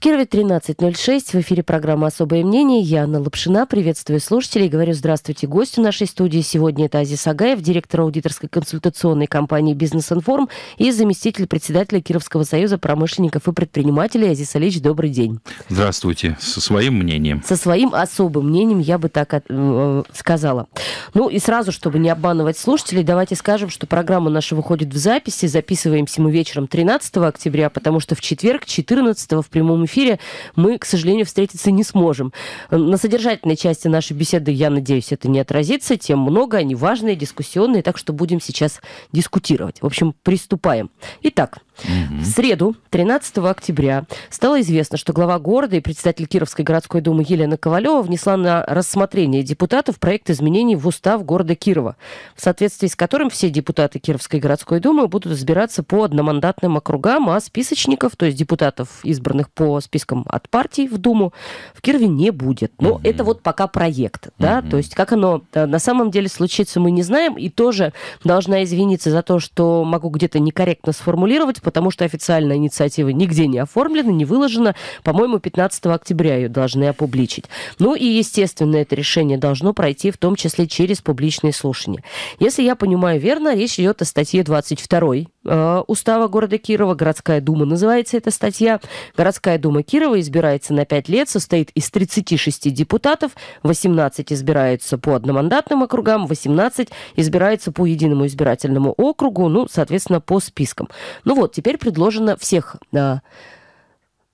Кирове 13.06. В эфире программа «Особое мнение». Я Анна Лапшина. Приветствую слушателей. Говорю здравствуйте гостю нашей студии. Сегодня это Азис Агаев, директор аудиторской консультационной компании «Бизнес-информ» и заместитель председателя Кировского союза промышленников и предпринимателей Азис Алич. Добрый день. Здравствуйте. Со своим мнением. Со своим особым мнением, я бы так э, сказала. Ну и сразу, чтобы не обманывать слушателей, давайте скажем, что программа наша выходит в записи. Записываемся мы вечером 13 октября, потому что в четверг, 14 в прямом эфире эфире мы, к сожалению, встретиться не сможем. На содержательной части нашей беседы, я надеюсь, это не отразится. Тем много, они важные, дискуссионные, так что будем сейчас дискутировать. В общем, приступаем. Итак, Угу. В среду, 13 октября, стало известно, что глава города и председатель Кировской городской думы Елена Ковалева внесла на рассмотрение депутатов проект изменений в устав города Кирова, в соответствии с которым все депутаты Кировской городской думы будут избираться по одномандатным округам, а списочников, то есть депутатов, избранных по спискам от партий в Думу, в Кирове не будет. Но угу. это вот пока проект, да, угу. то есть как оно на самом деле случится, мы не знаем, и тоже должна извиниться за то, что могу где-то некорректно сформулировать, потому что официальная инициатива нигде не оформлена, не выложена. По-моему, 15 октября ее должны опубличить. Ну и, естественно, это решение должно пройти в том числе через публичные слушания. Если я понимаю верно, речь идет о статье 22 э, Устава города Кирова. Городская дума называется эта статья. Городская дума Кирова избирается на 5 лет, состоит из 36 депутатов, 18 избираются по одномандатным округам, 18 избираются по единому избирательному округу, ну, соответственно, по спискам. Ну вот, теперь предложено всех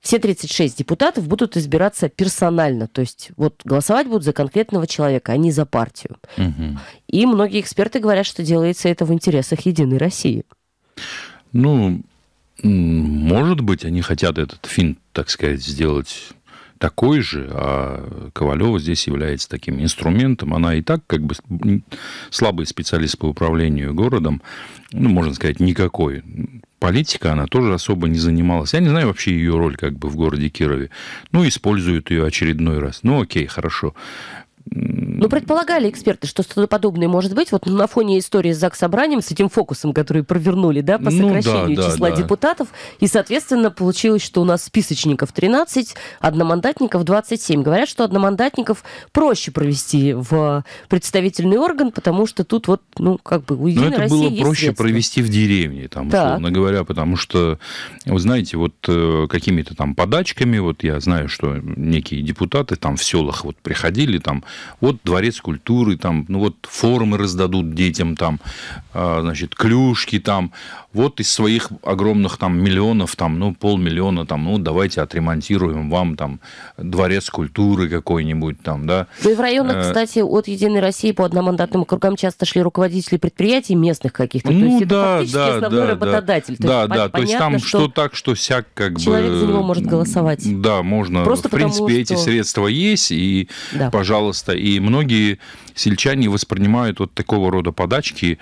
все 36 депутатов будут избираться персонально, то есть вот голосовать будут за конкретного человека, а не за партию. Угу. И многие эксперты говорят, что делается это в интересах Единой России. Ну, может быть, они хотят этот финт, так сказать, сделать такой же, а Ковалева здесь является таким инструментом. Она и так как бы слабый специалист по управлению городом, ну, можно сказать, никакой. Политика она тоже особо не занималась. Я не знаю вообще ее роль как бы в городе Кирове. Ну, используют ее очередной раз. Ну, окей, хорошо. Ну, предполагали эксперты, что что-то подобное может быть. Вот на фоне истории с ЗАГС Собранием, с этим фокусом, который провернули, да, по сокращению ну, да, числа да. депутатов. И, соответственно, получилось, что у нас списочников 13, одномандатников 27. Говорят, что одномандатников проще провести в представительный орган, потому что тут вот, ну, как бы у Единой Но это России было проще средства. провести в деревне, там, условно говоря, потому что, вы знаете, вот э, какими-то там подачками, вот я знаю, что некие депутаты там в селах вот приходили, там, вот дворец культуры, там, ну вот формы раздадут детям, там, а, значит, клюшки там, вот из своих огромных там миллионов, там, ну, полмиллиона, там, ну, давайте отремонтируем вам там дворец культуры какой-нибудь там, да. Ну и в районах, э, кстати, от Единой России по одномандатным округам часто шли руководители предприятий местных каких-то. Ну, то есть да, это фактически да, основной да, работодатель. Да, то да, есть, да, то есть там что, что так, что сяк, как человек бы... за него может голосовать. Да, можно. Просто в принципе, потому, эти что... средства есть, и, да. пожалуйста, и многие сельчане воспринимают вот такого рода подачки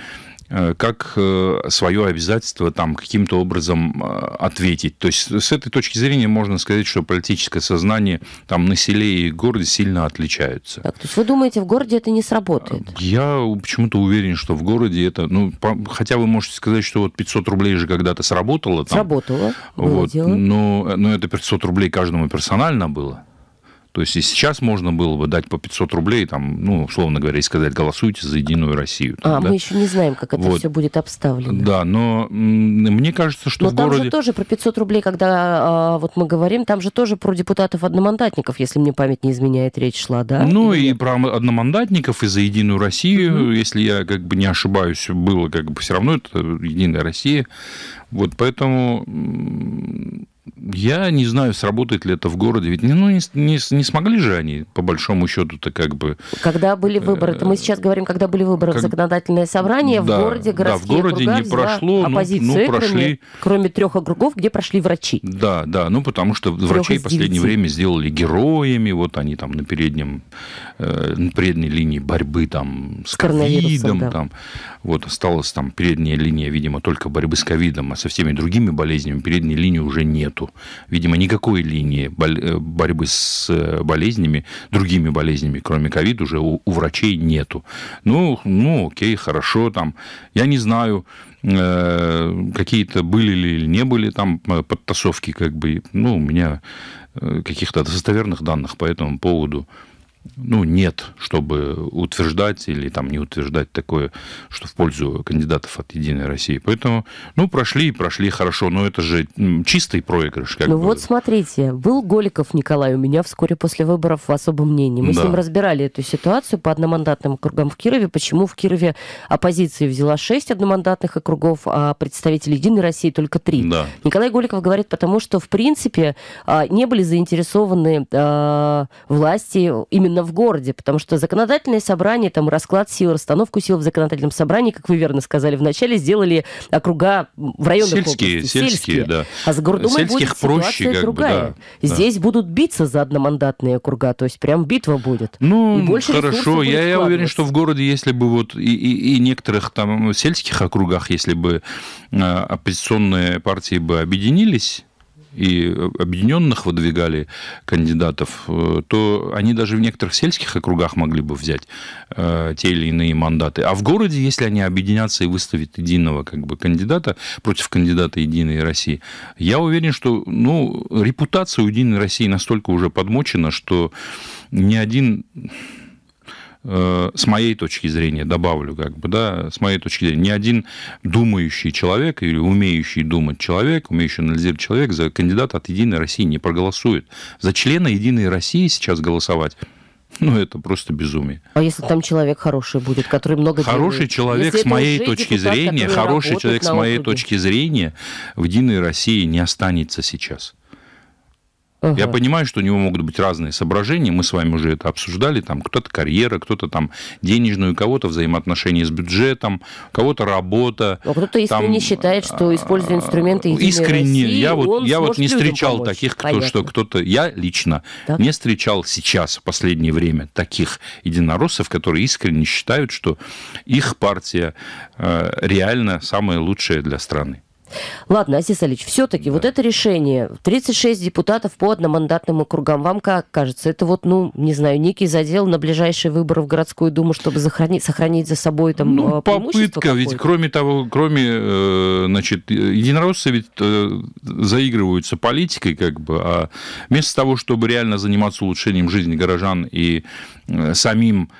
Э, как э, свое обязательство там каким-то образом э, ответить. То есть с этой точки зрения можно сказать, что политическое сознание там на селе и городе сильно отличаются. Так, то есть вы думаете, в городе это не сработает? Я почему-то уверен, что в городе это, ну, хотя вы можете сказать, что вот 500 рублей же когда-то сработало. Там, сработало. Вот, но, но это 500 рублей каждому персонально было. То есть и сейчас можно было бы дать по 500 рублей, там, ну, условно говоря, и сказать, голосуйте за Единую Россию. Там, а, да? мы еще не знаем, как это вот. все будет обставлено. Да, но мне кажется, что но в там городе... же тоже про 500 рублей, когда а, вот мы говорим, там же тоже про депутатов-одномандатников, если мне память не изменяет, речь шла, да? Ну, Или и про одномандатников, и за Единую Россию, mm-hmm. если я как бы не ошибаюсь, было как бы все равно это Единая Россия. Вот поэтому я не знаю, сработает ли это в городе. Ведь ну, не, не, не смогли же они, по большому счету-то, как бы... Когда были выборы, это мы сейчас говорим, когда были выборы как... в законодательное собрание, да, в городе городские Да, в городе не прошло, ну, ну, прошли... Кроме, кроме трех округов, где прошли врачи. Да, да, ну, потому что Трех врачей в последнее время сделали героями, вот они там на переднем, э, на передней линии борьбы там с, с ковидом, да. там, вот осталась там передняя линия, видимо, только борьбы с ковидом, а со всеми другими болезнями передней линии уже нет нету. Видимо, никакой линии борьбы с болезнями, другими болезнями, кроме ковид, уже у, у врачей нету. Ну, ну, окей, хорошо, там, я не знаю, какие-то были ли или не были там подтасовки, как бы, ну, у меня каких-то достоверных данных по этому поводу ну, нет, чтобы утверждать или там не утверждать такое, что в пользу кандидатов от «Единой России». Поэтому, ну, прошли и прошли хорошо, но это же чистый проигрыш. Как ну бы. вот смотрите, был Голиков Николай у меня вскоре после выборов в особом мнении. Мы да. с ним разбирали эту ситуацию по одномандатным округам в Кирове, почему в Кирове оппозиция взяла 6 одномандатных округов, а представители «Единой России» только 3. Да. Николай Голиков говорит, потому что, в принципе, а, не были заинтересованы а, власти именно именно в городе, потому что законодательное собрание, там расклад сил, расстановку сил в законодательном собрании, как вы верно сказали вначале, сделали округа в районах сельские, области. Сельские, сельские, да. А с Гордумой будет проще, ситуация другая. Бы, да, Здесь да. будут биться за одномандатные округа, то есть прям битва будет. Ну, и больше хорошо, я, я уверен, что в городе, если бы вот и, и, и некоторых там сельских округах, если бы э, оппозиционные партии бы объединились, и объединенных выдвигали кандидатов, э, то они даже в некоторых сельских округах могли бы взять э, те или иные мандаты. А в городе, если они объединятся и выставят единого как бы, кандидата против кандидата Единой России, я уверен, что ну, репутация у Единой России настолько уже подмочена, что ни один с моей точки зрения, добавлю, как бы, да, с моей точки зрения, ни один думающий человек или умеющий думать человек, умеющий анализировать человек за кандидата от «Единой России» не проголосует. За члена «Единой России» сейчас голосовать ну, это просто безумие. А если там человек хороший будет, который много Хороший делает? человек, если с моей точки депутат, зрения, хороший человек, с моей точки зрения, в «Единой России» не останется сейчас. Ага. Я понимаю, что у него могут быть разные соображения, мы с вами уже это обсуждали, там кто-то карьера, кто-то там денежную, у кого-то взаимоотношения с бюджетом, у кого-то работа. А кто-то искренне там, считает, что используя инструменты Искренне, России, я вот, я вот не встречал помочь. таких, кто, что кто-то, я лично так? не встречал сейчас, в последнее время, таких единороссов, которые искренне считают, что их партия э, реально самая лучшая для страны. Ладно, Азиз Алич, все-таки да. вот это решение, 36 депутатов по одномандатным округам, вам как кажется, это вот, ну, не знаю, некий задел на ближайшие выборы в городскую думу, чтобы сохранить, сохранить за собой там ну, э, попытка, ведь кроме того, кроме, э, значит, единороссы ведь э, заигрываются политикой, как бы, а вместо того, чтобы реально заниматься улучшением жизни горожан и самим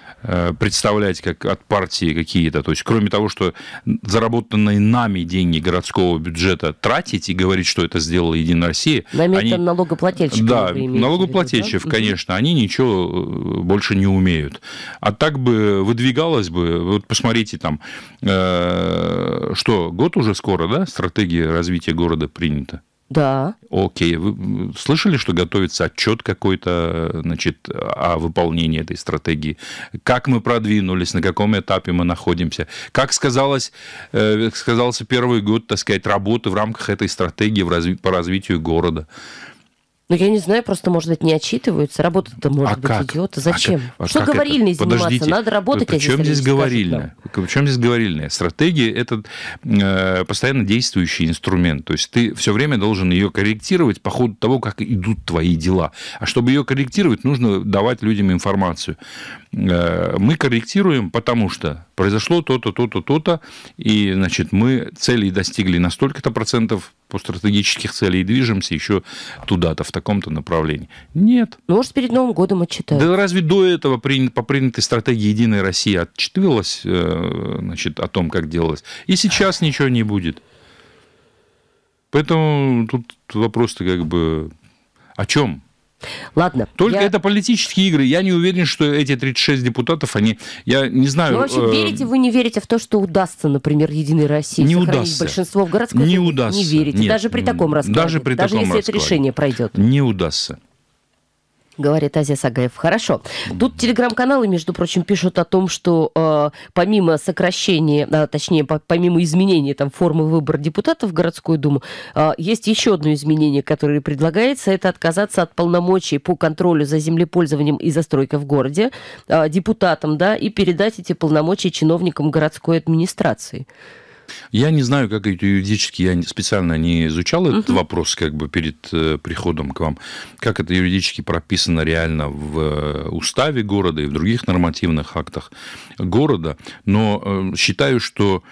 представлять как от партии какие-то, то есть кроме того, что заработанные нами деньги городского бюджета тратить и говорить, что это сделала Единая Россия. Намек они... налогоплательщиков. Да, налогоплательщиков, да? конечно, они ничего э, больше не умеют. А так бы выдвигалось бы, вот посмотрите там, э, что, год уже скоро, да, стратегия развития города принята? Да. Окей. Вы слышали, что готовится отчет какой-то, значит, о выполнении этой стратегии? Как мы продвинулись, на каком этапе мы находимся? Как сказалось, э, сказался первый год, так сказать, работы в рамках этой стратегии по развитию города? Ну, я не знаю, просто, может быть, не отчитываются. Работа-то, может а быть, как? идет. А зачем? А как? Что как говорильной это? заниматься? Подождите. Надо работать, а чем здесь говорильная? Причем здесь говорильная? Стратегия – это э, постоянно действующий инструмент. То есть ты все время должен ее корректировать по ходу того, как идут твои дела. А чтобы ее корректировать, нужно давать людям информацию. Э, мы корректируем, потому что произошло то-то, то-то, то-то, и, значит, мы целей достигли на столько-то процентов по стратегических целей и движемся еще туда-то, в таком-то направлении. Нет. Ну, может, перед Новым годом отчитают. Да разве до этого по принятой стратегии «Единая Россия» отчитывалась э, значит, о том, как делалось? И сейчас ничего не будет. Поэтому тут вопрос-то как бы о чем? Ладно. Только я... это политические игры. Я не уверен, что эти 36 депутатов, они... Я не знаю... Ну, вообще, э... верите вы, не верите в то, что удастся, например, Единой России не удастся. большинство в городской Не удастся. Не верите. Нет. Даже при таком раскладе. Даже при Даже таком если раскладе. это решение пройдет. Не удастся говорит Азия Сагаев. Хорошо. Тут телеграм-каналы, между прочим, пишут о том, что э, помимо сокращения, а, точнее, по, помимо изменения там, формы выбора депутатов в городскую думу, э, есть еще одно изменение, которое предлагается. Это отказаться от полномочий по контролю за землепользованием и застройкой в городе э, депутатам, да, и передать эти полномочия чиновникам городской администрации. Я не знаю, как это юридически, я специально не изучал uh-huh. этот вопрос как бы перед э, приходом к вам, как это юридически прописано реально в э, уставе города и в других нормативных актах города, но э, считаю, что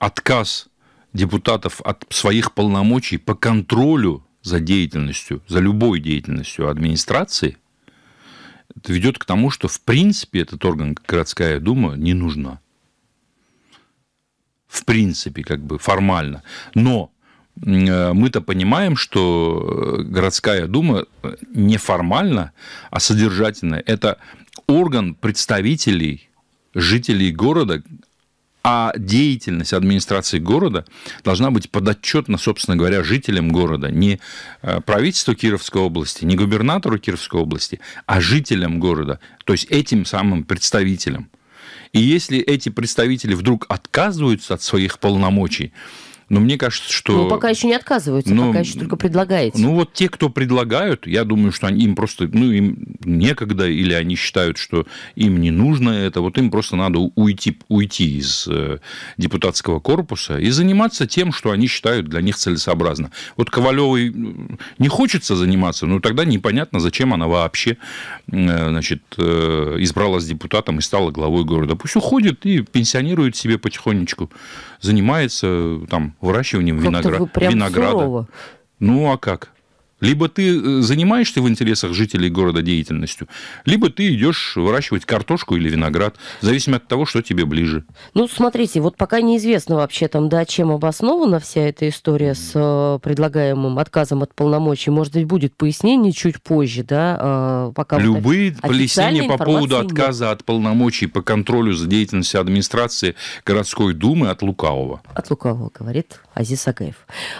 отказ депутатов от своих полномочий по контролю за деятельностью, за любой деятельностью администрации, ведет к тому, что в принципе этот орган, городская дума, не нужна в принципе, как бы формально. Но э, мы-то понимаем, что э, городская дума э, не формально, а содержательно. Это орган представителей жителей города, а деятельность администрации города должна быть подотчетна, собственно говоря, жителям города, не правительству Кировской области, не губернатору Кировской области, а жителям города, то есть этим самым представителям. И если эти представители вдруг отказываются от своих полномочий, но мне кажется, что... Ну, пока еще не отказываются, ну, пока еще только предлагаете. Ну, вот те, кто предлагают, я думаю, что они, им просто, ну, им некогда, или они считают, что им не нужно это, вот им просто надо уйти, уйти из э, депутатского корпуса и заниматься тем, что они считают для них целесообразно. Вот Ковалевой не хочется заниматься, но тогда непонятно, зачем она вообще, э, значит, э, избралась депутатом и стала главой города. Пусть уходит и пенсионирует себе потихонечку, занимается там выращиванием виноград... винограда. Сурово. Ну, а как? Либо ты э, занимаешься в интересах жителей города деятельностью, либо ты идешь выращивать картошку или виноград, в зависимости от того, что тебе ближе. Ну, смотрите, вот пока неизвестно вообще там, да, чем обоснована вся эта история с э, предлагаемым отказом от полномочий. Может быть, будет пояснение чуть позже, да, э, пока Любые вот пояснения по поводу отказа нет. от полномочий по контролю за деятельностью администрации городской думы от лукавого. От лукавого, говорит Азиз Агаев.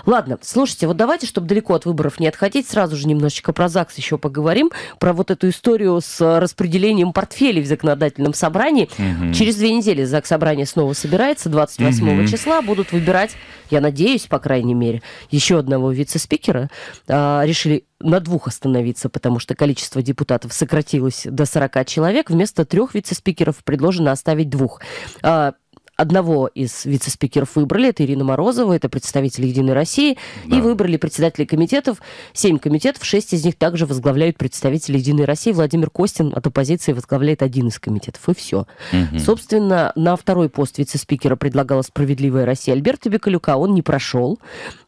Ладно, слушайте, вот давайте, чтобы далеко от выборов не отходить, сразу же немножечко про ЗАГС еще поговорим, про вот эту историю с распределением портфелей в законодательном собрании. Угу. Через две недели ЗАГС собрание снова собирается, 28 угу. числа будут выбирать, я надеюсь, по крайней мере, еще одного вице-спикера. А, решили на двух остановиться, потому что количество депутатов сократилось до 40 человек. Вместо трех вице-спикеров предложено оставить двух. А, одного из вице-спикеров выбрали, это Ирина Морозова, это представитель «Единой России», да. и выбрали председателей комитетов, семь комитетов, шесть из них также возглавляют представители «Единой России». Владимир Костин от оппозиции возглавляет один из комитетов, и все. Угу. Собственно, на второй пост вице-спикера предлагала «Справедливая Россия» Альберта Бекалюка, он не прошел.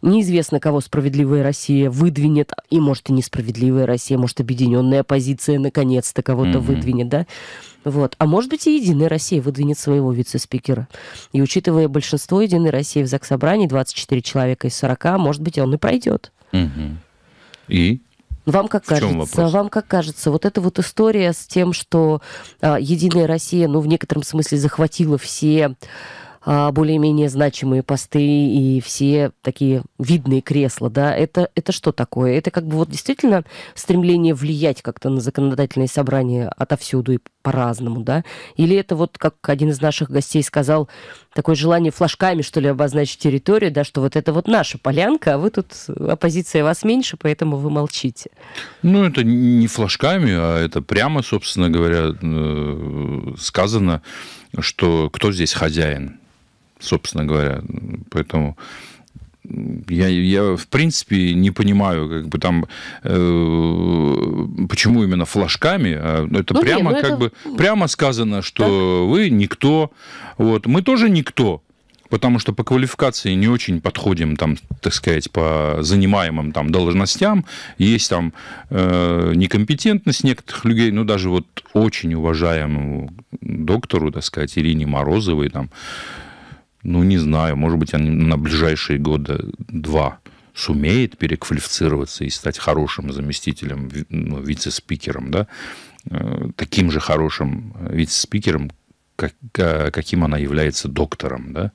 Неизвестно, кого «Справедливая Россия» выдвинет, и, может, и «Несправедливая Россия», может, объединенная оппозиция наконец-то кого-то угу. выдвинет, да? Вот. А может быть, и Единая Россия выдвинет своего вице-спикера. И учитывая большинство Единой России в Заксобрании, 24 человека из 40, может быть, он и пройдет. Угу. И? Вам как в кажется, вам как кажется, вот эта вот история с тем, что а, Единая Россия, ну, в некотором смысле захватила все более-менее значимые посты и все такие видные кресла, да, это, это что такое? Это как бы вот действительно стремление влиять как-то на законодательные собрания отовсюду и по-разному, да? Или это вот, как один из наших гостей сказал, такое желание флажками, что ли, обозначить территорию, да, что вот это вот наша полянка, а вы тут, оппозиция вас меньше, поэтому вы молчите. Ну, это не флажками, а это прямо, собственно говоря, э, сказано, что кто здесь хозяин собственно говоря. Поэтому я, я в принципе не понимаю, как бы там, э, почему именно флажками. А это ну, прямо, не, ну как это... бы, прямо сказано, что так. вы никто. Вот. Мы тоже никто. Потому что по квалификации не очень подходим, там, так сказать, по занимаемым там должностям. Есть там э, некомпетентность некоторых людей, ну, даже вот очень уважаемому доктору, так сказать, Ирине Морозовой, там, ну, не знаю, может быть, он на ближайшие года два сумеет переквалифицироваться и стать хорошим заместителем, ну, вице-спикером, да, э, таким же хорошим вице-спикером, как, каким она является доктором, да,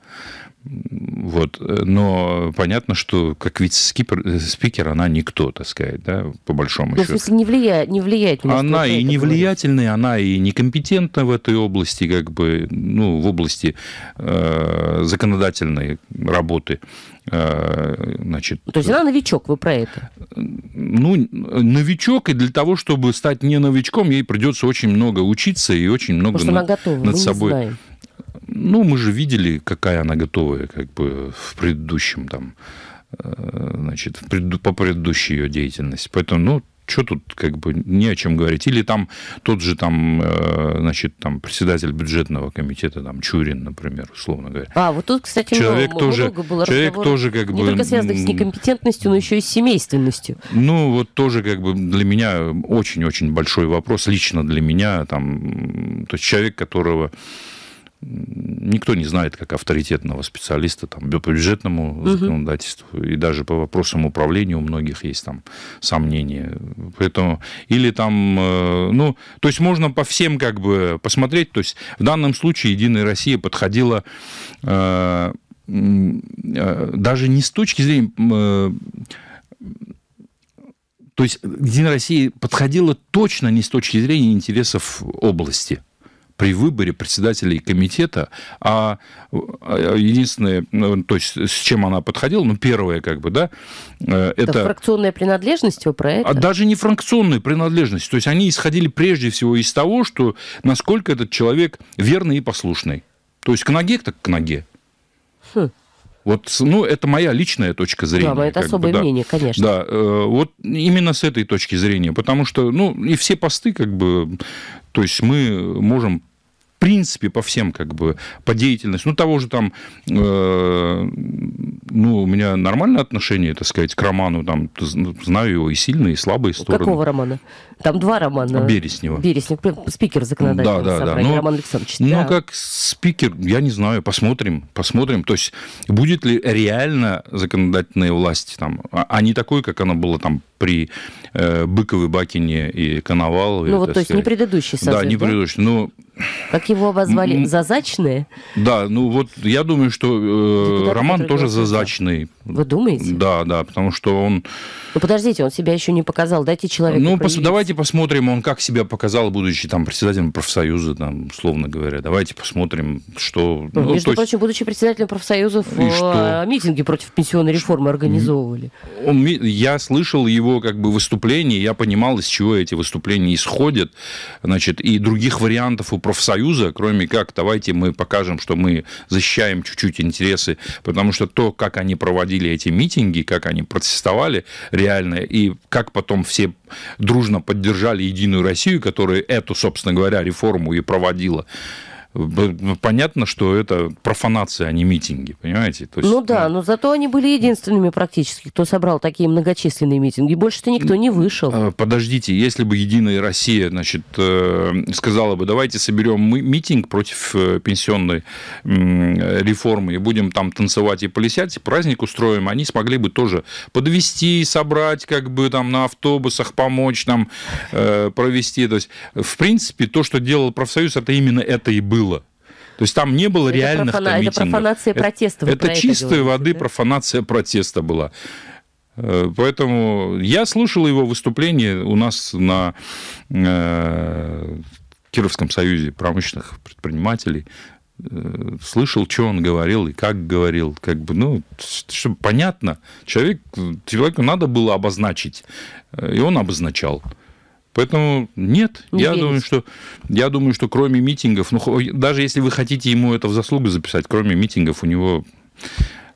вот. Но понятно, что как вице-спикер она никто, так сказать, да, по большому ну, счету. Смысле, не влияет, не влияет. Она и не влиятельная, она и некомпетентна в этой области, как бы, ну, в области э, законодательной работы. Э, значит, То есть она новичок, вы про это? Ну, новичок, и для того, чтобы стать не новичком, ей придется очень много учиться и очень много Может, над, она готова, над собой. Не знаем ну, мы же видели, какая она готовая, как бы в предыдущем там, э, значит, по предыдущей ее деятельности. Поэтому, ну, что тут как бы не о чем говорить. Или там тот же там, э, значит, там председатель бюджетного комитета, там Чурин, например, условно говоря. А, вот тут, кстати, человек много, тоже, много было человек тоже как не бы... Не только связанных с некомпетентностью, но еще и с семейственностью. Ну, вот тоже как бы для меня очень-очень большой вопрос, лично для меня, там, то есть человек, которого никто не знает как авторитетного специалиста там, по бюджетному угу. законодательству, и даже по вопросам управления у многих есть там сомнения. Поэтому, или там, э, ну, то есть можно по всем как бы посмотреть, то есть в данном случае Единая Россия подходила э, э, даже не с точки зрения то есть Единая Россия подходила точно не с точки зрения интересов области при выборе председателей комитета, а, а единственное, ну, то есть с чем она подходила, ну, первое, как бы, да, э, это... это фракционная принадлежность, вы про это? А даже не фракционная принадлежность, то есть они исходили прежде всего из того, что насколько этот человек верный и послушный. То есть к ноге, так к ноге. Хм. Вот, ну, это моя личная точка зрения. Да, это особое бы, мнение, да. конечно. Да, э, вот именно с этой точки зрения, потому что, ну, и все посты, как бы, то есть мы можем принципе, по всем, как бы, по деятельности. Ну, того же там, э, ну, у меня нормальное отношение, так сказать, к роману, там, знаю его и сильные, и слабые стороны. Какого романа? Там два романа. Береснева. Береснев, спикер законодательного да, да, собрания, да. Ну, Роман Александрович. Ну, да. как спикер, я не знаю, посмотрим, посмотрим. То есть, будет ли реально законодательная власть там, а, а не такой, как она была там при э, Быковой, Бакине и Коновалове. Ну, вот, то есть, сказать. не предыдущий созыв, Да, не да? предыдущий. Ну, как его обозвали? Зазачные? Да, ну вот я думаю, что э, роман тоже зазачный. Вы думаете? Да, да, потому что он... Ну подождите, он себя еще не показал, дайте человеку Ну пос, давайте посмотрим, он как себя показал, будучи там председателем профсоюза, там, условно говоря. Давайте посмотрим, что... Ну, ну, между есть... прочим, будучи председателем профсоюзов, что? митинги против пенсионной реформы организовывали. Он, я слышал его как бы выступления, я понимал, из чего эти выступления исходят, значит, и других вариантов у профсоюза, кроме как давайте мы покажем, что мы защищаем чуть-чуть интересы, потому что то, как они проводили эти митинги, как они протестовали реально, и как потом все дружно поддержали Единую Россию, которая эту, собственно говоря, реформу и проводила, понятно, что это профанация, а не митинги, понимаете? То есть, ну да, ну... но зато они были единственными практически, кто собрал такие многочисленные митинги. Больше-то никто не вышел. А, подождите, если бы Единая Россия, значит, э, сказала бы, давайте соберем митинг против э, пенсионной реформы и будем там танцевать и плясать, праздник устроим, они смогли бы тоже подвести, собрать, как бы там на автобусах, помочь нам э, провести. То есть, в принципе, то, что делал профсоюз, это именно это и было было. То есть там не было это реальных профана... митингов. Это профанация протеста. Это, это чистой воды да? профанация протеста была. Э, поэтому я слушал его выступление у нас на э, Кировском союзе промышленных предпринимателей. Э, слышал, что он говорил и как говорил. Как бы, ну, чтобы понятно. Человек, человеку надо было обозначить. И он обозначал. Поэтому нет, не я думаю, что я думаю, что кроме митингов, ну даже если вы хотите ему это в заслугу записать, кроме митингов у него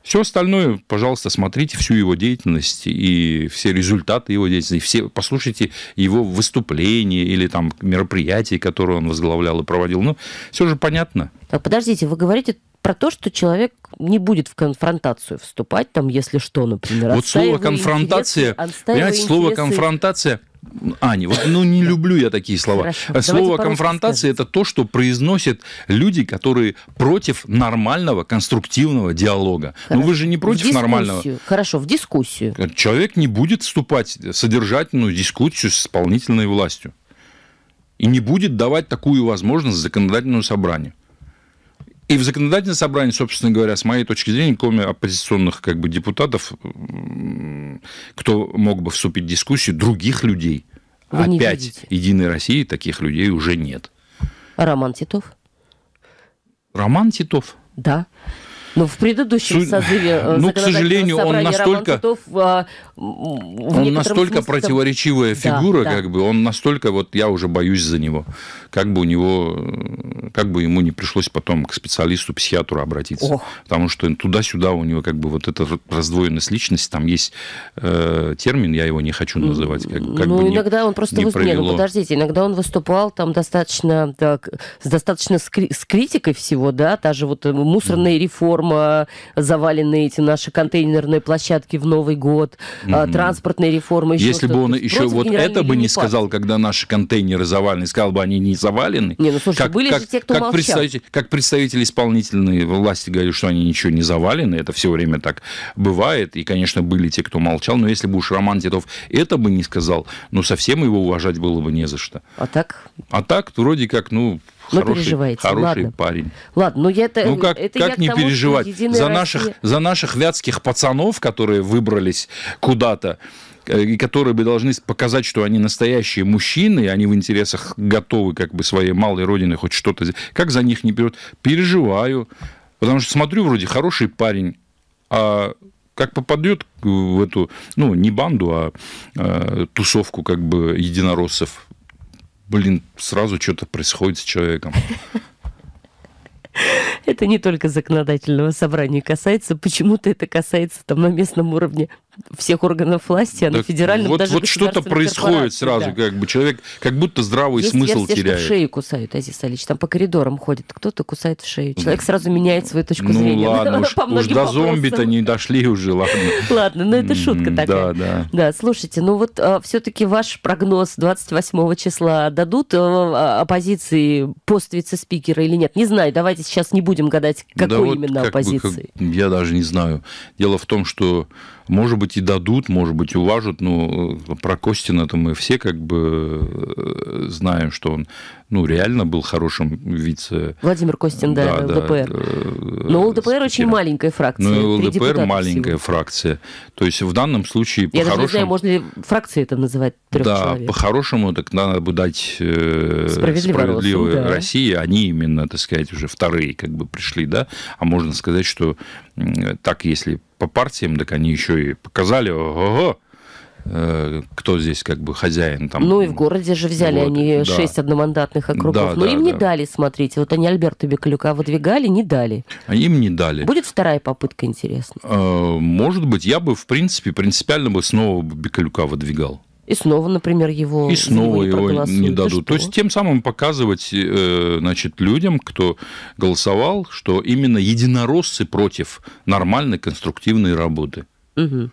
все остальное, пожалуйста, смотрите всю его деятельность и все результаты его деятельности, все, послушайте его выступления или там мероприятия, которые он возглавлял и проводил. Ну, все же понятно. Так, подождите, вы говорите про то, что человек не будет в конфронтацию вступать, там, если что, например. Вот слово конфронтация, интересы, понимаете, слово конфронтация Аня, вот ну не люблю я такие слова. Хорошо, Слово конфронтация это то, что произносят люди, которые против нормального конструктивного диалога. Хорошо. Ну вы же не против нормального. Хорошо, в дискуссию. Человек не будет вступать в содержательную дискуссию с исполнительной властью и не будет давать такую возможность законодательному собранию. И в законодательное собрание, собственно говоря, с моей точки зрения, кроме оппозиционных как бы, депутатов, кто мог бы вступить в дискуссию, других людей. Вы Опять Единой России таких людей уже нет. Роман Титов? Роман Титов? Да. Ну, в предыдущем Су... созыве э, Ну, к сожалению, он настолько... Титов, а, он настолько смысле, противоречивая фигура, да, как бы, он настолько, вот я уже боюсь за него. Как бы у него, как бы ему не пришлось потом к специалисту, психиатру обратиться. Ох. Потому что туда-сюда у него как бы вот эта раздвоенность личности, там есть э, термин, я его не хочу называть. Как, как ну, бы иногда не, он просто... Не вы... Не, ну, подождите, иногда он выступал там достаточно, так, с достаточно с, с критикой всего, да, та же вот мусорная mm. Реформа, заваленные эти наши контейнерные площадки в Новый год, mm-hmm. транспортная реформа. Еще Если бы он еще вот это бы не сказал, когда наши контейнеры завалены, сказал бы, они не завалены. Не, ну слушай, как, были как, же те, кто как молчал. Представитель, как представитель исполнительной власти говорили, что они ничего не завалены, это все время так бывает, и, конечно, были те, кто молчал, но если бы уж Роман Титов это бы не сказал, ну, совсем его уважать было бы не за что. А так? А так, вроде как, ну, но хороший, переживаете. Хороший Ладно. парень. Ладно, ну я это. Ну как, это как не тому, переживать? За Россия... наших, за наших вятских пацанов, которые выбрались куда-то, э, и которые бы должны показать, что они настоящие мужчины, и они в интересах готовы как бы своей малой родины хоть что-то... Как за них не берут? Переживаю. Потому что смотрю, вроде хороший парень, а как попадет в эту, ну, не банду, а э, тусовку как бы единороссов, блин, сразу что-то происходит с человеком. Это не только законодательного собрания касается, почему-то это касается там на местном уровне всех органов власти, а так на федеральном вот, даже Вот что-то происходит сразу, да. как бы человек как будто здравый Есть смысл версия, теряет. Что шею кусают, Азиз Алич, там по коридорам ходит, кто-то кусает в шею. Человек сразу меняет свою точку ну, зрения. Ну ладно, уж, уж до зомби-то не дошли уже, ладно. Ладно, но это шутка такая. Да, да. Да, слушайте, ну вот а, все-таки ваш прогноз 28 числа дадут а, оппозиции пост вице-спикера или нет? Не знаю, давайте сейчас не будем гадать, какой да именно вот оппозиции. Бы, как, я даже не знаю. Дело в том, что может быть, и дадут, может быть, уважат. Но про Костина-то мы все как бы э, знаем, что он ну, реально был хорошим вице... Владимир Костин, да, да ЛДПр. Да, э, Но ЛДПр очень маленькая фракция. Ну, ЛДПр маленькая всего. фракция. То есть в данном случае... Я даже не знаю, можно ли фракции это называть трех Да, человек. по-хорошему так надо бы дать э, справедливой, справедливой да. России. Они именно, так сказать, уже вторые как бы пришли, да. А можно сказать, что так, если по партиям, так они еще и показали, ого, э, кто здесь как бы хозяин. Там. Ну и в городе же взяли вот, они да. одномандатных округов. Да, Но да, им не дали, смотрите. Вот они Альберту Бекалюка выдвигали, не дали. А им не дали. Будет вторая попытка, интересно? Э, может быть. Я бы, в принципе, принципиально бы снова Бекалюка выдвигал. И снова, например, его и снова его, его не дадут. То есть тем самым показывать, э, значит, людям, кто голосовал, что именно единороссы против нормальной конструктивной работы. Угу.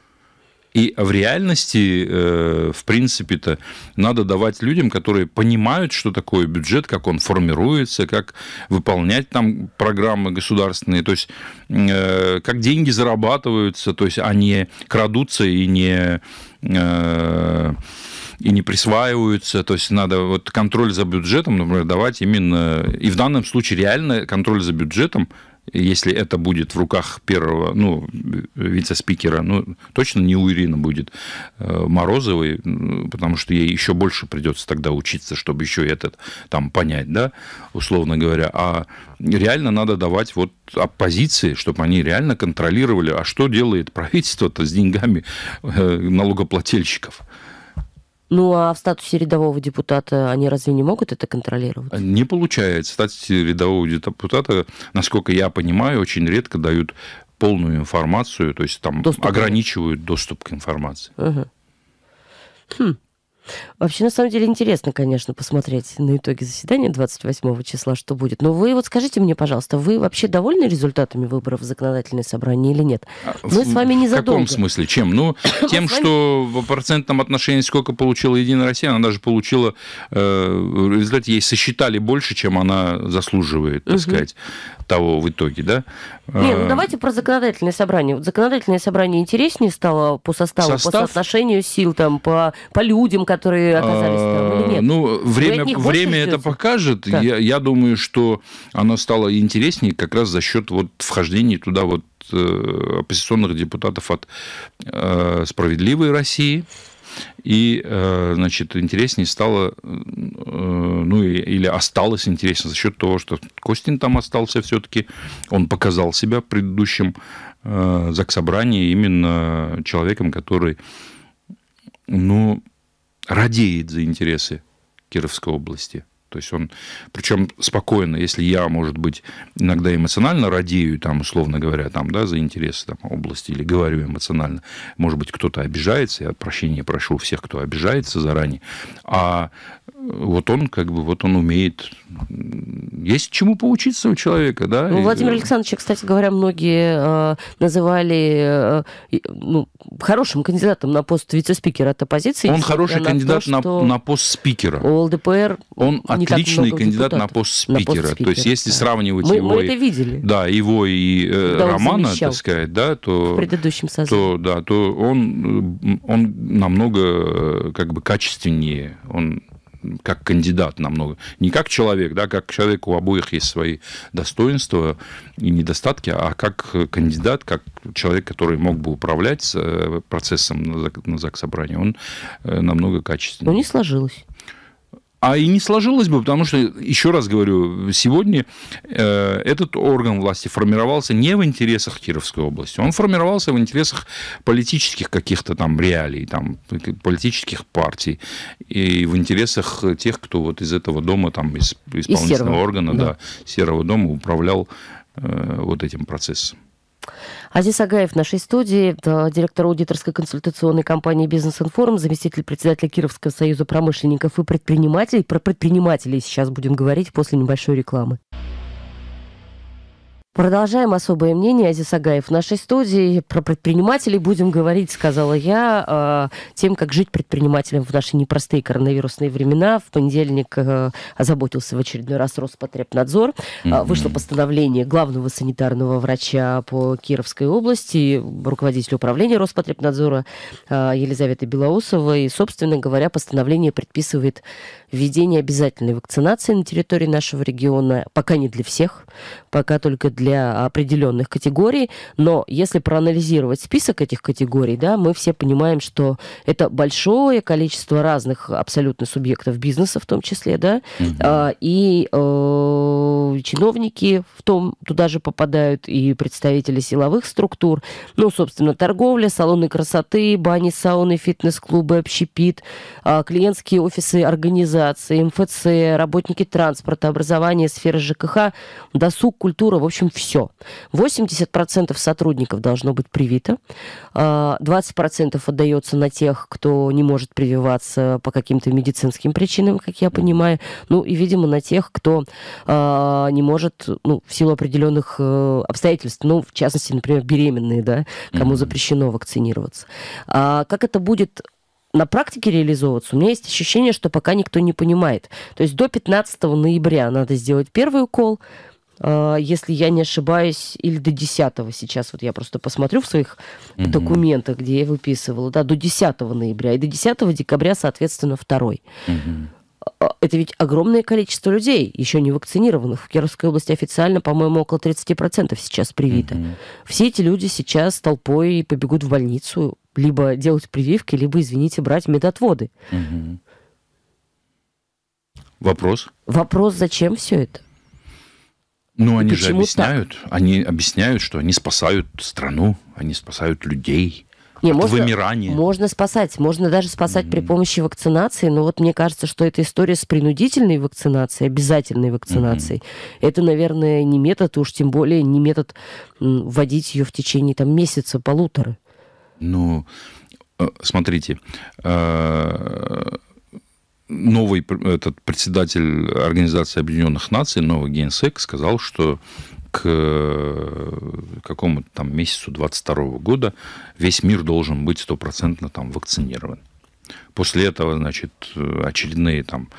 И в реальности, э, в принципе-то, надо давать людям, которые понимают, что такое бюджет, как он формируется, как выполнять там программы государственные, то есть э, как деньги зарабатываются, то есть они крадутся и не э, и не присваиваются. То есть надо вот контроль за бюджетом, например, давать именно... И в данном случае реально контроль за бюджетом если это будет в руках первого, ну, вице-спикера, ну, точно не у Ирины будет э, Морозовой, потому что ей еще больше придется тогда учиться, чтобы еще этот там понять, да, условно говоря. А реально надо давать вот оппозиции, чтобы они реально контролировали, а что делает правительство-то с деньгами э, налогоплательщиков. Ну, а в статусе рядового депутата они разве не могут это контролировать? Не получается. В статусе рядового депутата, насколько я понимаю, очень редко дают полную информацию, то есть там доступ ограничивают доступ к информации. Угу. Хм. Вообще, на самом деле, интересно, конечно, посмотреть на итоги заседания 28 числа, что будет. Но вы вот скажите мне, пожалуйста, вы вообще довольны результатами выборов в законодательное собрание или нет? А, Мы в, с вами не задолго. В каком смысле? Чем? Ну, тем, что в процентном отношении сколько получила Единая Россия, она даже получила, э, в результате ей сосчитали больше, чем она заслуживает, так угу. сказать, того в итоге, да? Не, ну э, давайте про законодательное собрание. Вот законодательное собрание интереснее стало по составу, Состав? по соотношению сил, там, по, по людям, которые оказались там, или нет? Ну, время, время это покажет. Я, я думаю, что оно стало интереснее как раз за счет вот вхождения туда вот э, оппозиционных депутатов от э, «Справедливой России», И, э, значит, интереснее стало, ну, или осталось интересно за счет того, что Костин там остался все-таки, он показал себя в предыдущем заксобрании именно человеком, который, ну, радеет за интересы Кировской области. То есть он, причем спокойно, если я, может быть, иногда эмоционально радею, там, условно говоря, там, да, за интересы там, области, или говорю эмоционально, может быть, кто-то обижается, я прощения прошу всех, кто обижается заранее, а вот он, как бы, вот он умеет, есть чему поучиться у человека, да. Ну, Владимир Александрович, кстати говоря, многие э, называли э, ну, хорошим кандидатом на пост вице-спикера от оппозиции. Он хороший кандидат на, то, на, на пост спикера. У ЛДПР Он отличный кандидат на пост спикера. На пост спикера. То есть, если да. сравнивать мы, его... Мы это видели. Да, его и э, Романа, так сказать, да, то... В предыдущем созыве. То, да, то он, он намного э, как бы качественнее, он как кандидат намного. Не как человек, да, как человек у обоих есть свои достоинства и недостатки, а как кандидат, как человек, который мог бы управлять э, процессом на заксобрании, он э, намного качественнее. Но не сложилось. А и не сложилось бы, потому что, еще раз говорю, сегодня э, этот орган власти формировался не в интересах Кировской области, он формировался в интересах политических каких-то там реалий, там, политических партий, и в интересах тех, кто вот из этого дома, там, из исполнительного из органа, да. да, серого дома управлял э, вот этим процессом. Азиз Агаев в нашей студии, директор аудиторской консультационной компании «Бизнес-информ», заместитель председателя Кировского союза промышленников и предпринимателей. Про предпринимателей сейчас будем говорить после небольшой рекламы. Продолжаем особое мнение. Азиз Агаев в нашей студии. Про предпринимателей будем говорить, сказала я, а, тем, как жить предпринимателям в наши непростые коронавирусные времена. В понедельник э, озаботился в очередной раз Роспотребнадзор. Mm-hmm. Вышло постановление главного санитарного врача по Кировской области, руководителя управления Роспотребнадзора Елизаветы Белоусовой. И, собственно говоря, постановление предписывает введение обязательной вакцинации на территории нашего региона. Пока не для всех, пока только для для определенных категорий, но если проанализировать список этих категорий, да, мы все понимаем, что это большое количество разных абсолютно субъектов бизнеса в том числе, да, угу. а, и э, чиновники в том туда же попадают, и представители силовых структур, ну, собственно, торговля, салоны красоты, бани, сауны, фитнес-клубы, общепит, э, клиентские офисы организации, МФЦ, работники транспорта, образования, сфера ЖКХ, досуг, культура, в общем, все. 80% сотрудников должно быть привито, 20% а, отдается на тех, кто не может прививаться по каким-то медицинским причинам, как я понимаю, ну и, видимо, на тех, кто а, не может, ну, в силу определенных э, обстоятельств, ну, в частности, например, беременные, да, кому запрещено вакцинироваться. А как это будет на практике реализовываться, у меня есть ощущение, что пока никто не понимает. То есть до 15 ноября надо сделать первый укол, если я не ошибаюсь, или до 10 сейчас, вот я просто посмотрю в своих угу. документах, где я выписывала, да, до 10 ноября, и до 10 декабря, соответственно, второй. Угу. Это ведь огромное количество людей, еще не вакцинированных. В Кировской области официально, по-моему, около 30% сейчас привито. Угу. Все эти люди сейчас толпой побегут в больницу, либо делать прививки, либо, извините, брать медотводы. Угу. Вопрос? Вопрос, зачем все это? Ну, они же объясняют, так? они объясняют, что они спасают страну, они спасают людей. Не, от можно, вымирания. Можно спасать, можно даже спасать mm. при помощи вакцинации, но вот мне кажется, что эта история с принудительной вакцинацией, обязательной вакцинацией, mm-hmm. это, наверное, не метод, уж тем более не метод вводить ее в течение там месяца, полутора. Ну, э, смотрите, э, новый этот председатель Организации Объединенных Наций, новый генсек, сказал, что к какому-то там месяцу 22 года весь мир должен быть стопроцентно там вакцинирован. После этого, значит, очередные там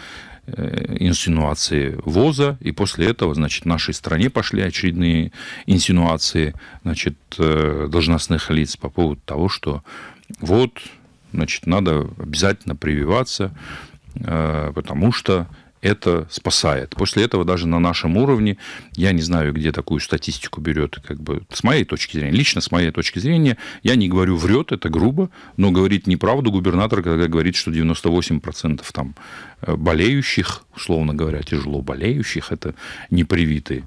э, инсинуации ВОЗа, и после этого, значит, нашей стране пошли очередные инсинуации, значит, э, должностных лиц по поводу того, что вот, значит, надо обязательно прививаться, Э, потому что это спасает. После этого даже на нашем уровне, я не знаю, где такую статистику берет, как бы с моей точки зрения, лично с моей точки зрения, я не говорю врет, это грубо, но говорит неправду губернатор, когда говорит, что 98% там э, болеющих, условно говоря, тяжело болеющих, это непривитые.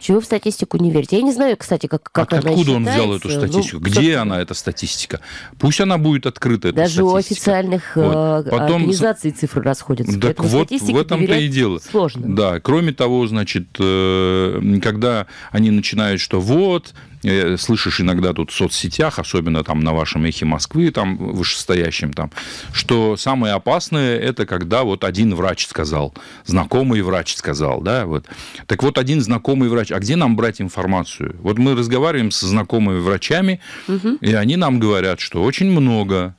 Чего в статистику не верите? Я не знаю, кстати, как, как а она откуда он взял эту ну, статистику? Ну, Где она, эта статистика? Пусть она будет открыта, Даже у официальных вот. Э, Потом... организаций цифры расходятся. Так Поэтому вот в этом-то и дело. Сложно. Да, кроме того, значит, э, когда они начинают, что вот, слышишь иногда тут в соцсетях, особенно там на вашем эхе Москвы, там вышестоящем, там, что самое опасное это когда вот один врач сказал, знакомый врач сказал, да, вот. Так вот один знакомый врач, а где нам брать информацию? Вот мы разговариваем со знакомыми врачами, угу. и они нам говорят, что очень много,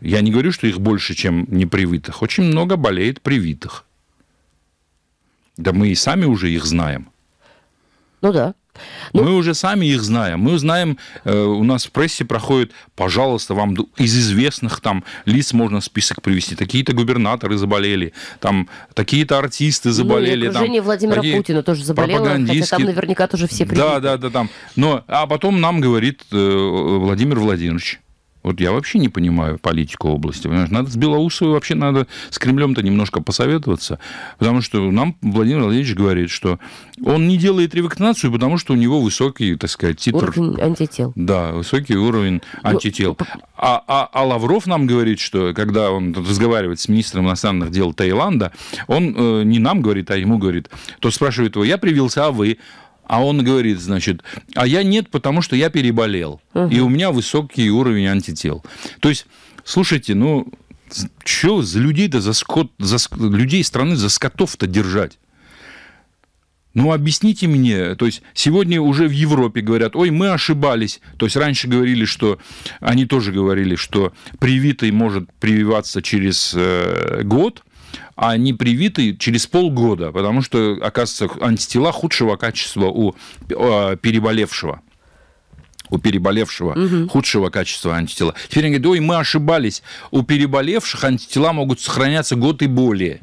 я не говорю, что их больше, чем непривитых, очень много болеет привитых. Да мы и сами уже их знаем. Ну да. Ну, мы уже сами их знаем. Мы знаем, э, у нас в прессе проходит, пожалуйста, вам из известных там лиц можно список привести. Такие-то губернаторы заболели, там такие-то артисты ну, заболели. Ну, окружение там, Владимира такие Путина тоже заболело, хотя там наверняка тоже все привиты. Да, да, да, там. Но, а потом нам говорит э, Владимир Владимирович, вот я вообще не понимаю политику области. Понимаешь? Надо с Белоусовой вообще надо с Кремлем-то немножко посоветоваться, потому что нам Владимир Владимирович говорит, что он не делает ревакцинацию, потому что у него высокий, так сказать, титр... Уровень антител. Да, высокий уровень ну, антител. А, а, а Лавров нам говорит, что когда он разговаривает с министром иностранных дел Таиланда, он э, не нам говорит, а ему говорит, то спрашивает его, я привился, а вы? А он говорит, значит, а я нет, потому что я переболел, угу. и у меня высокий уровень антител. То есть, слушайте, ну, что за людей-то, за, скот, за людей страны за скотов-то держать? Ну, объясните мне, то есть сегодня уже в Европе говорят, ой, мы ошибались. То есть раньше говорили, что, они тоже говорили, что привитый может прививаться через э, год, а не привитый через полгода, потому что, оказывается, антитела худшего качества у а, переболевшего у переболевшего угу. худшего качества антитела. Теперь они говорят, ой, мы ошибались, у переболевших антитела могут сохраняться год и более.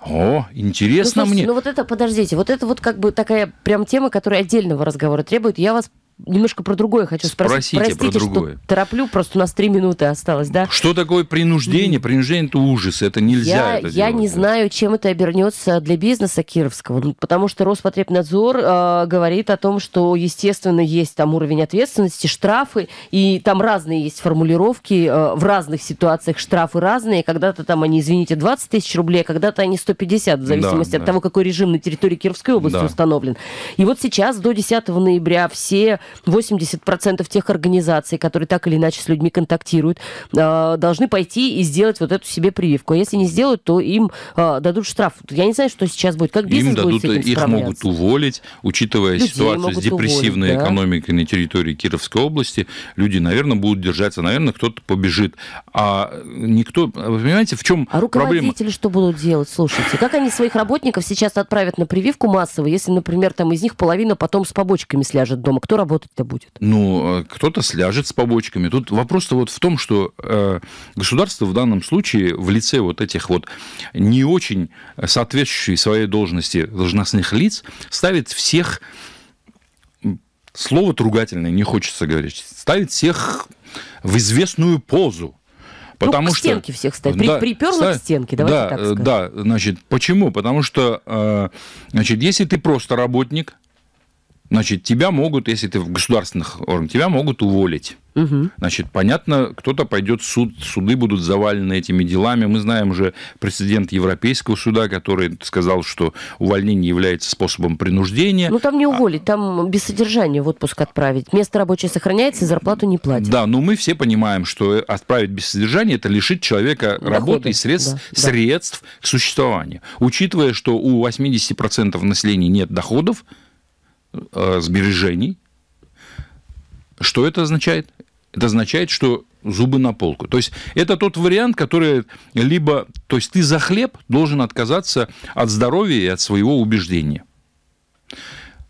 О, интересно ну, слушайте, мне. Ну вот это, подождите, вот это вот как бы такая прям тема, которая отдельного разговора требует. Я вас немножко про другое хочу спросить. Спросите Простите, про другое. что тороплю, просто у нас три минуты осталось, да? Что такое принуждение? Принуждение – это ужас, это нельзя я, это Я делать. не знаю, чем это обернется для бизнеса кировского, ну, потому что Роспотребнадзор э, говорит о том, что, естественно, есть там уровень ответственности, штрафы, и там разные есть формулировки, э, в разных ситуациях штрафы разные, когда-то там они, извините, 20 тысяч рублей, а когда-то они 150, в зависимости да, от да. того, какой режим на территории Кировской области да. установлен. И вот сейчас до 10 ноября все 80% тех организаций, которые так или иначе с людьми контактируют, а, должны пойти и сделать вот эту себе прививку. А если не сделают, то им а, дадут штраф. Я не знаю, что сейчас будет. Как бизнес им дадут, будет с этим Их могут уволить, учитывая Людей ситуацию с депрессивной уволить, да? экономикой на территории Кировской области. Люди, наверное, будут держаться, наверное, кто-то побежит. А никто... Вы понимаете, в чем а руководители проблема? что будут делать? Слушайте, как они своих работников сейчас отправят на прививку массово, если, например, там из них половина потом с побочками сляжет дома? Кто работать-то будет? Ну, э, кто-то сляжет с побочками. Тут вопрос-то вот в том, что э, государство в данном случае в лице вот этих вот не очень соответствующих своей должности должностных лиц ставит всех слово ругательное не хочется говорить, ставит всех в известную позу. Потому ну, к стенке что, всех ставит. Да, Приперла ставит, к стенке, давайте да, так скажем. Да, значит, почему? Потому что, э, значит, если ты просто работник, Значит, тебя могут, если ты в государственных органах, тебя могут уволить. Угу. Значит, понятно, кто-то пойдет в суд, суды будут завалены этими делами. Мы знаем уже прецедент Европейского суда, который сказал, что увольнение является способом принуждения. Ну, там не уволить, там без содержания в отпуск отправить. Место рабочее сохраняется, зарплату не платят. Да, но мы все понимаем, что отправить без содержания – это лишить человека Доходы, работы и средств, да, средств да. к существованию. Учитывая, что у 80% населения нет доходов, сбережений. Что это означает? Это означает, что зубы на полку. То есть это тот вариант, который либо, то есть ты за хлеб должен отказаться от здоровья и от своего убеждения.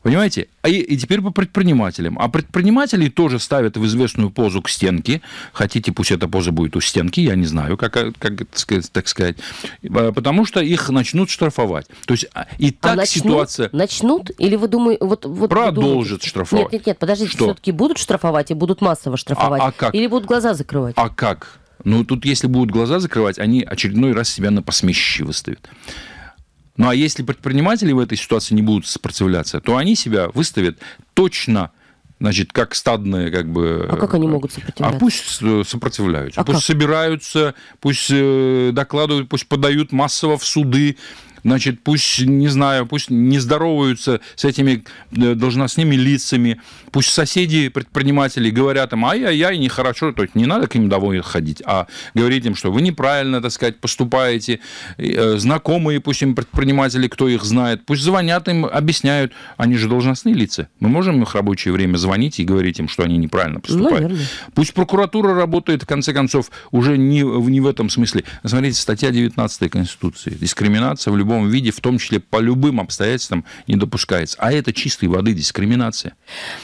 Понимаете? И, и теперь по предпринимателям. А предприниматели тоже ставят в известную позу к стенке. Хотите, пусть эта поза будет у стенки, я не знаю, как, как так сказать. А, потому что их начнут штрафовать. То есть а, и а так а начнут, ситуация... Начнут? Или вы думаете... Вот, вот Продолжат штрафовать. Нет, нет, нет, подождите, все-таки будут штрафовать и будут массово штрафовать? А, а как? Или будут глаза закрывать? А как? Ну, тут если будут глаза закрывать, они очередной раз себя на посмешище выставят. Ну, а если предприниматели в этой ситуации не будут сопротивляться, то они себя выставят точно значит, как стадные, как бы... А как они могут сопротивляться? А пусть сопротивляются, а пусть как? собираются, пусть э, докладывают, пусть подают массово в суды, значит, пусть, не знаю, пусть не здороваются с этими э, должностными лицами, пусть соседи, предприниматели говорят им, ай-яй-яй, нехорошо, то есть не надо к ним домой ходить, а говорить им, что вы неправильно, так сказать, поступаете, э, знакомые, пусть им предприниматели, кто их знает, пусть звонят им, объясняют, они же должностные лица, мы можем в рабочее время звонить и говорить им, что они неправильно поступают. Наверное. Пусть прокуратура работает, в конце концов, уже не, не в этом смысле. Смотрите, статья 19 Конституции, дискриминация в любом любом виде, в том числе по любым обстоятельствам, не допускается. А это чистой воды дискриминация.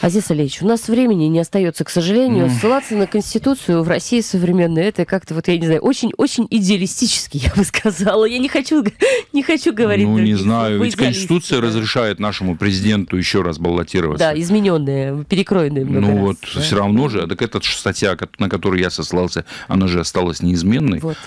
Азиз Алиевич, у нас времени не остается, к сожалению. Mm. Ссылаться на Конституцию в России современной, это как-то, вот я не знаю, очень-очень идеалистически, я бы сказала. Я не хочу, не хочу говорить. Ну, не знаю, ведь Конституция да. разрешает нашему президенту еще раз баллотироваться. Да, измененная, перекроенная Ну раз, вот, да. все равно же, так эта статья, на которую я сослался, она же осталась неизменной. Вот,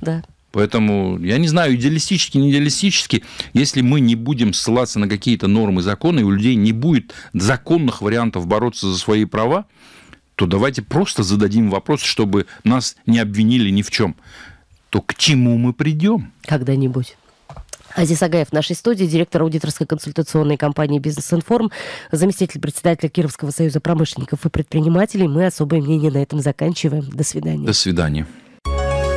да. Поэтому, я не знаю, идеалистически, не идеалистически, если мы не будем ссылаться на какие-то нормы закона, и у людей не будет законных вариантов бороться за свои права, то давайте просто зададим вопрос, чтобы нас не обвинили ни в чем. То к чему мы придем? Когда-нибудь. Азиз Агаев в нашей студии, директор аудиторской консультационной компании «Бизнес-информ», заместитель председателя Кировского союза промышленников и предпринимателей. Мы особое мнение на этом заканчиваем. До свидания. До свидания.